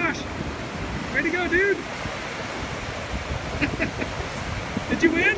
gosh. Way to go, dude. Did you win?